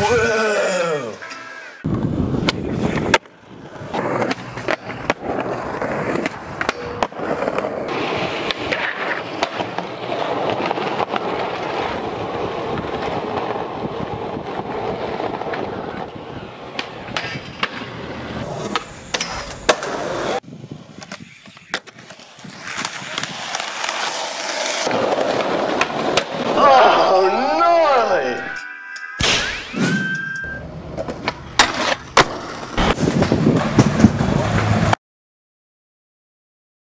Whoa.